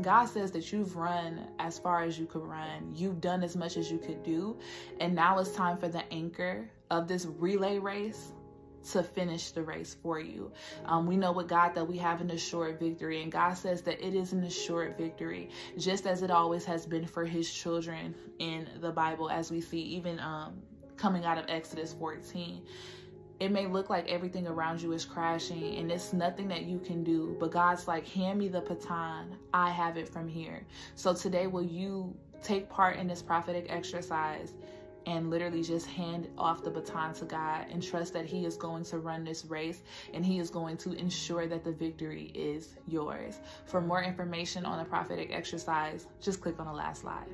God says that you've run as far as you could run, you've done as much as you could do, and now it's time for the anchor of this relay race to finish the race for you. Um, we know with God that we have an assured victory, and God says that it is an assured victory, just as it always has been for His children in the Bible, as we see even um, coming out of Exodus 14 it may look like everything around you is crashing and it's nothing that you can do, but God's like, hand me the baton. I have it from here. So today, will you take part in this prophetic exercise and literally just hand off the baton to God and trust that He is going to run this race and He is going to ensure that the victory is yours. For more information on the prophetic exercise, just click on the last slide.